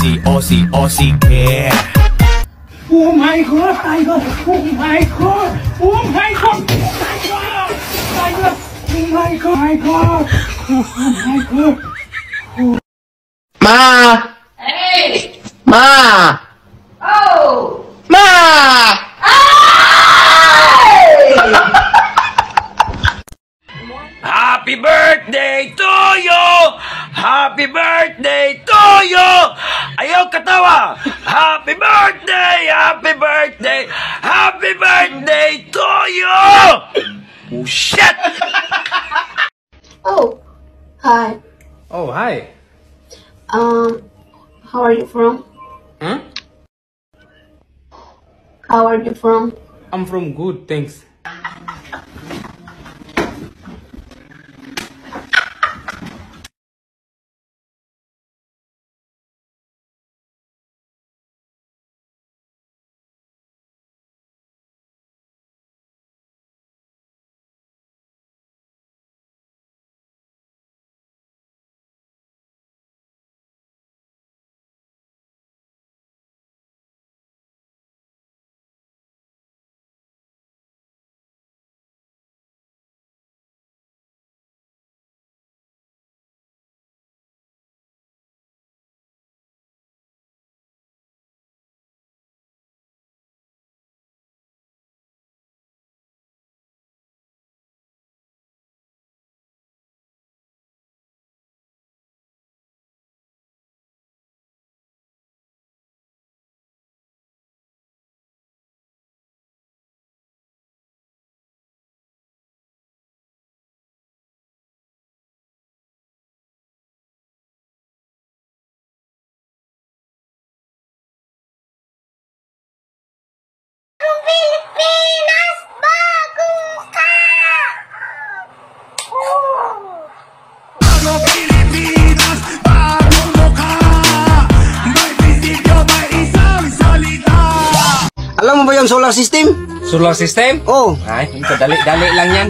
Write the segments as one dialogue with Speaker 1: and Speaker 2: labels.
Speaker 1: Aussie, Aussie, Aussie care.
Speaker 2: Oh my god, Tiger! Oh my god! Oh my god! Oh my god! Tiger! Oh my god! My god! Oh my god!
Speaker 3: Ma!
Speaker 4: Hey!
Speaker 3: Ma!
Speaker 4: Oh!
Speaker 3: Ma!
Speaker 1: Happy birthday to you! Happy birthday to you! Ayaw katawa! Happy birthday! Happy birthday! Happy birthday to you! Oh shit!
Speaker 5: Oh, hi.
Speaker 3: Oh, hi.
Speaker 5: Um, how are you from?
Speaker 3: Hmm?
Speaker 5: How are you from?
Speaker 3: I'm from good, thanks.
Speaker 6: Alam mo ba yung solar system?
Speaker 3: Solar system?
Speaker 6: Oh,
Speaker 3: Ay, ito, dali-dali lang yan.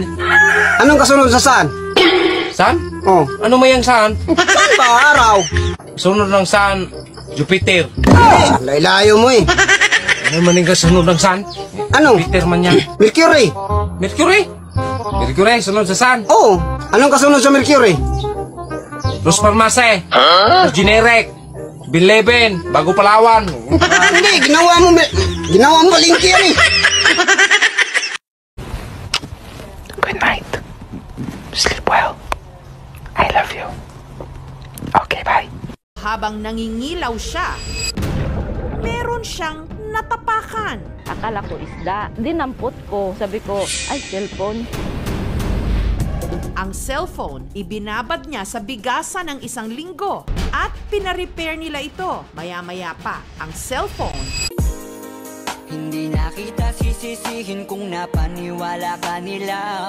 Speaker 6: anong kasunod sa saan?
Speaker 3: Sun?
Speaker 6: Oh,
Speaker 3: Ano may sun?
Speaker 6: saan ba araw?
Speaker 3: Sunod ng sun, Jupiter.
Speaker 6: Eh, laylayo mo eh.
Speaker 3: Ano man yung kasunod ng sun?
Speaker 6: Ano?
Speaker 3: Jupiter man yan.
Speaker 6: Mercury.
Speaker 3: Mercury? Mercury, sunod sa sun.
Speaker 6: Oh, anong kasunod sa Mercury?
Speaker 3: Los Parmase. Los Generic. Bileben. Bago Palawan.
Speaker 6: Ah, hindi, ginawa mo, Mer- ginawa mo malingki yan eh.
Speaker 1: Good night. Sleep well. I love you. Okay, bye.
Speaker 7: Habang nangingilaw siya, meron siyang natapakan.
Speaker 8: Akala ko isda. Dinampot ko. Sabi ko, ay, cellphone.
Speaker 7: Ang cellphone, ibinabad niya sa bigasan ng isang linggo at pinarepair nila ito. Maya-maya pa, ang cellphone
Speaker 9: Hindi na kita sisisihin kung napaniwala ka nila